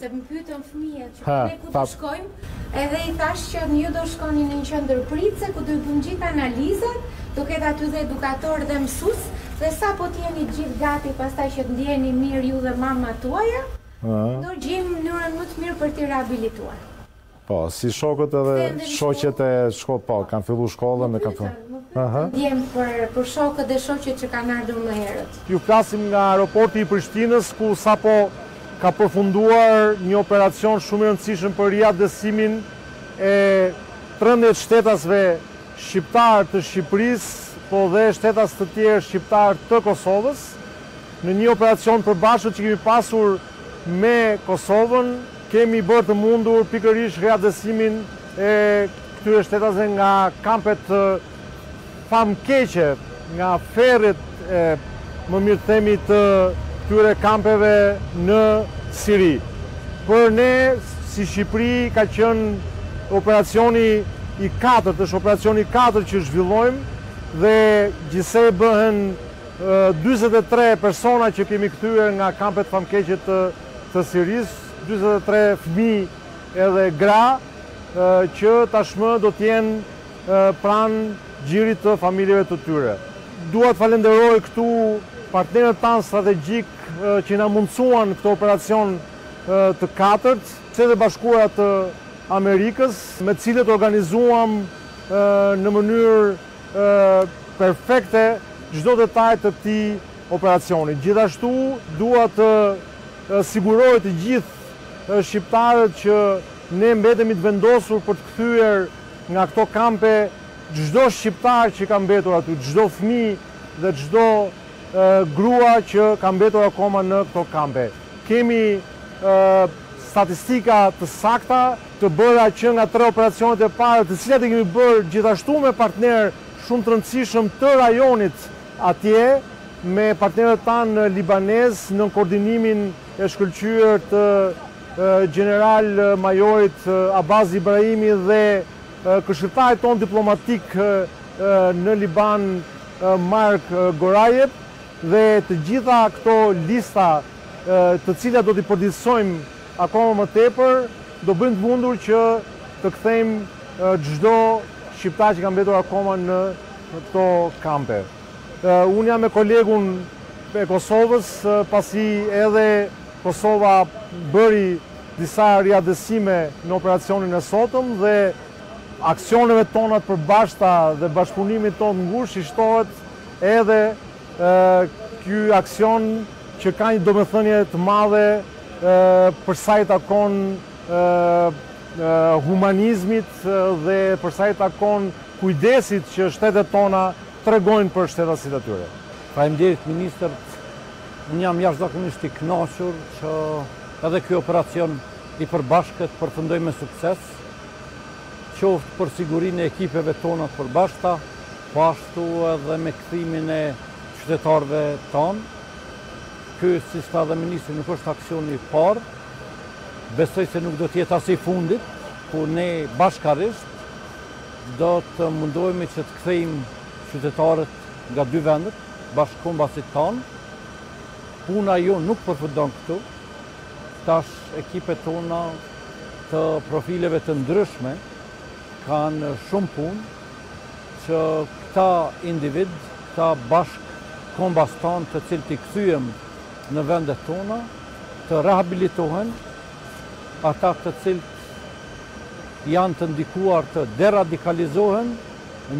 Se më pyetën fëmijët që po ne ku do shkojmë, edhe i thashë që ju do shkoni në një qendër pritëse ku do i bëjmë gjithë analizat, do ketë aty dhe edukatorë dhe mësues dhe sapo të jeni të gjithë gati pastaj që të ndjeheni mirë ju dhe mamatë tuaja, do gjejmë mënyrën më të mirë për t'i rehabilituar. Po, si shokët edhe shoqet e shkollës, po, kanë fillu shkollën dhe kanë fillu... Aha. Ndjem për, për shokët dhe shoqet që kanë ardhur më herët. Ju flasim nga aeroporti i Prishtinës, ku sapo ka përfunduar një operacion shumë i rëndësishëm për riatdhesimin e trembëdhjetë shtetasve shqiptarë të Shqipërisë, po dhe shtetas të tjerë shqiptarë të Kosovës, në një operacion të përbashkët që kemi pasur me Kosovën, Kemi bërë të mundur pikërisht riatdhesimin e këtyre shtetasve nga kampet famëkeqe, nga ferret më mirë të themi të këtyre kampeve në Siri. Për ne si Shqipëri ka qenë operacioni i katërt, është operacioni i katërt që zhvillojmë dhe gjithsej bëhen dyzet e tre persona që kemi kthyer nga kampet famëkeqe të të Sirisë, dyzet e tre fëmijë edhe gra që tashmë do të jenë pranë gjirit të familjeve të tyre. Dua të falenderoj këtu partnerët tanë strategjikë që na mundësuan këtë operacion të katërt, Shtetet e Bashkuara të Amerikës, me të cilët organizuam në mënyrë perfekte çdo detaj të këtij operacionit. Gjithashtu dua të siguroj të gjithë shqiptarët që ne mbetemi të vendosur për të kthyer nga këto kampe çdo shqiptar që ka mbetur aty, çdo fëmijë dhe çdo grua që ka mbetur akoma në këto kampe. Kemi statistika të sakta, të bëra që nga tre operacionet e para, të cilat i kemi bërë gjithashtu me partnerë shumë të rëndësishëm të rajonit, Atje, me partnerët tanë libanezë, në koordinimin e shkëlqyer të gjeneral majorit Abaz Ibrahimi dhe këshilltarit tonë diplomatik në Liban Mark Gorajeb dhe të gjitha këto lista të cilat do t'i përditësojmë Akoma më tepër, do bëjmë të mundur që të kthejmë çdo shqiptar që ka mbetur akoma në këto kampe. Unë jam me kolegun e Kosovës, pasi edhe Kosova bëri disa riatdhesime në operacionin e sotëm dhe aksioneve tona të përbashkëta dhe bashkëpunimit tonë të ngushtë i shtohet edhe Ky aksion që ka një domethënie të madhe për sa i takon humanizmit dhe për sa i takon kujdesit që shtetet tona tregojnë për shtetasit e tyre. Faleminderit ministër, unë jam jashtëzakonisht i kënaqur që edhe ky operacion i përbashkët përfundoi me sukses. qoftë për sigurinë e ekipeve tona të përbashkëta, po ashtu edhe me kthimin e qytetarëve tanë. Ky, siç tha dhe ministri, nuk është aksioni i parë. Besoj se nuk do të jetë as i fundit, ku ne bashkarisht do të mundohemi që të kthejmë qytetarët nga dy vendet, bashkëkombasit tanë. Puna jonë nuk përfundon këtu. Tash ekipet tona të profileve të ndryshme kanë shumë punë që këta individë, këta bashkëkombas tanë të cilët i kthyem në vendet tona, të rehabilitohen, ata të cilët janë të ndikuar të deradikalizohen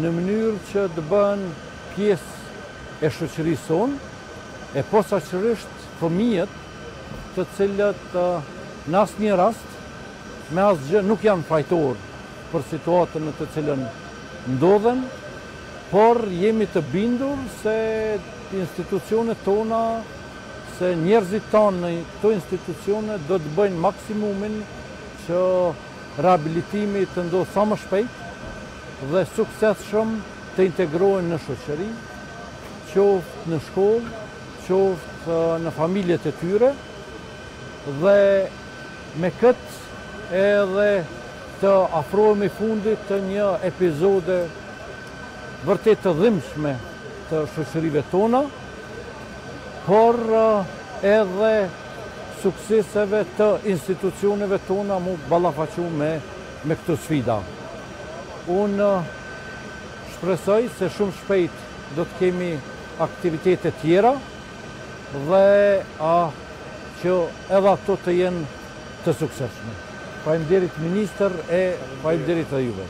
në mënyrë që të bëhen pjesë e shoqërisë sonë e posaçërisht fëmijët të cilët në asnjë rast me asgjë nuk janë fajtorë për situatën në të cilën ndodhen, por jemi të bindur se institucionet tona, se njerëzit tanë në këto institucione do të bëjnë maksimumin që rehabilitimi të ndodhë sa më shpejt dhe suksesshëm të integrohen në shoqëri, qoftë në shkollë, qoftë në familjet e tyre dhe me këtë edhe të afrohemi fundit të një epizode vërtet të dhimbshme të shoqërive tona, por edhe sukseseve të institucioneve tona m'u ballafaqu me me këto sfida. Unë shpresoj se shumë shpejt do të kemi aktivitete tjera dhe që edhe ato të jenë të suksesshme. Faleminderit ministër e faleminderit edhe juve.